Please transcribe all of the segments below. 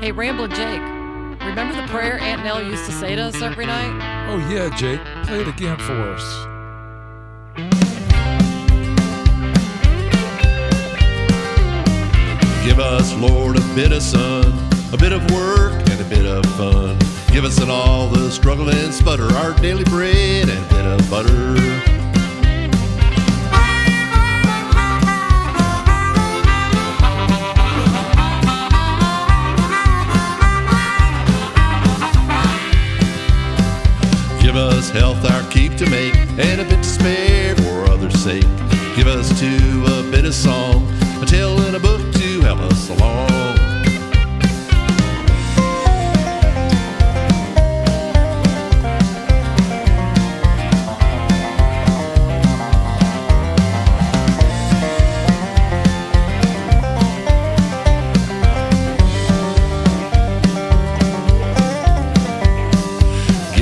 Hey, Ramblin' Jake, remember the prayer Aunt Nell used to say to us every night? Oh, yeah, Jake. Play it again for us. Give us, Lord, a bit of sun, a bit of work, and a bit of fun. Give us in all the struggle and sputter, our daily bread and a bit of butter. Give us health, our keep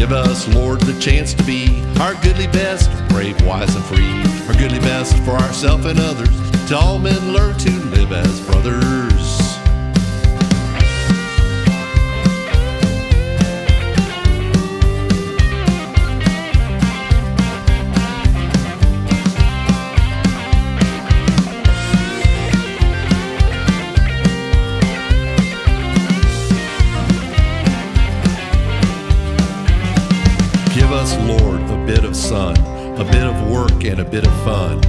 Give us, Lord, the chance to be our goodly best, brave, wise, and free. Our goodly best for ourselves and others, till all men learn to live as brothers. Us, Lord, a bit of sun, a bit of work, and a bit of fun.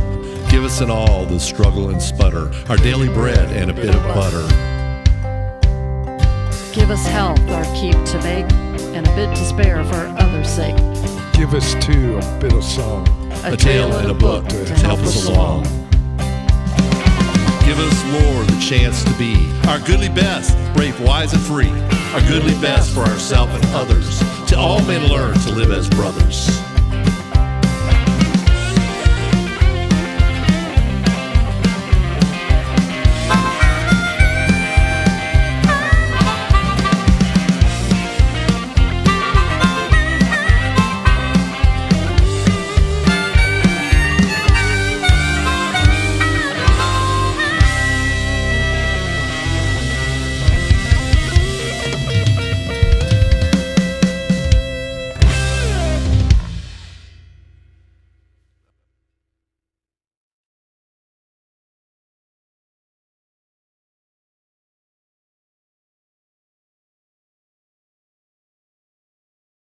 Give us in all the struggle and sputter, our daily bread and a bit of butter. Give us health, our keep to make, and a bit to spare for others' sake. Give us, too, a bit of song. A, a tale and a book to help us along. Give us, Lord, the chance to be our goodly best, brave, wise, and free. Our goodly best for ourselves and others, till all men learn to live as brothers.